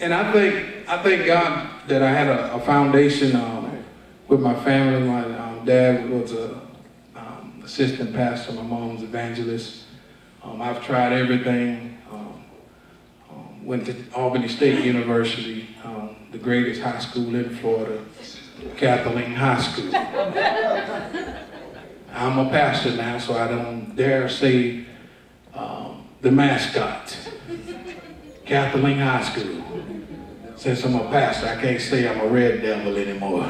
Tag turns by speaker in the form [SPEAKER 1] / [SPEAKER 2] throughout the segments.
[SPEAKER 1] and I think I thank God that I had a, a foundation um, with my family. My um, dad was a um, assistant pastor. My mom's evangelist. Um, I've tried everything. Um, um, went to Albany State University, the greatest high school in Florida, Kathleen High School. I'm a pastor now, so I don't dare say the mascot, Kathleen High School. Since I'm a pastor, I can't say I'm a red devil anymore.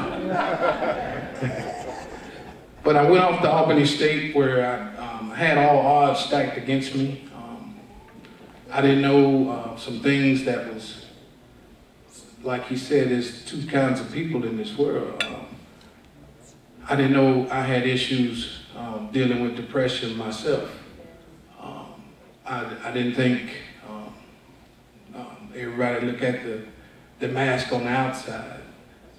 [SPEAKER 1] but I went off to Albany State where I um, had all odds stacked against me. Um, I didn't know uh, some things that was, like he said, there's two kinds of people in this world. Um, I didn't know I had issues um, dealing with depression myself. Um, I, I didn't think everybody look at the, the mask on the outside,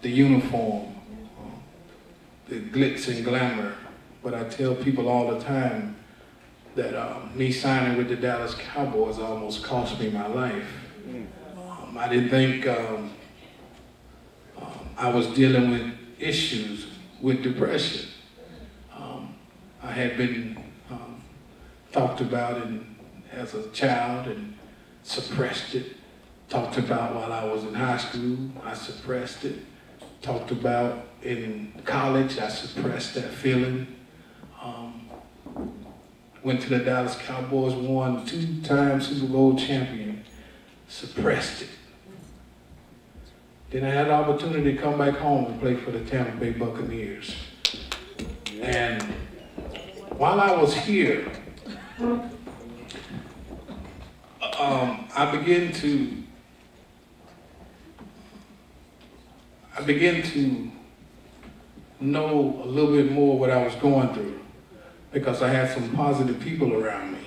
[SPEAKER 1] the uniform, um, the glitz and glamour. But I tell people all the time that um, me signing with the Dallas Cowboys almost cost me my life. Um, I didn't think um, um, I was dealing with issues with depression. Um, I had been talked about in, as a child and suppressed it. Talked about while I was in high school, I suppressed it. Talked about in college, I suppressed that feeling. Um, went to the Dallas Cowboys, won two-time Super Bowl champion, suppressed it. Then I had the opportunity to come back home and play for the Tampa Bay Buccaneers. And while I was here, um, I began to I began to know a little bit more what I was going through because I had some positive people around me.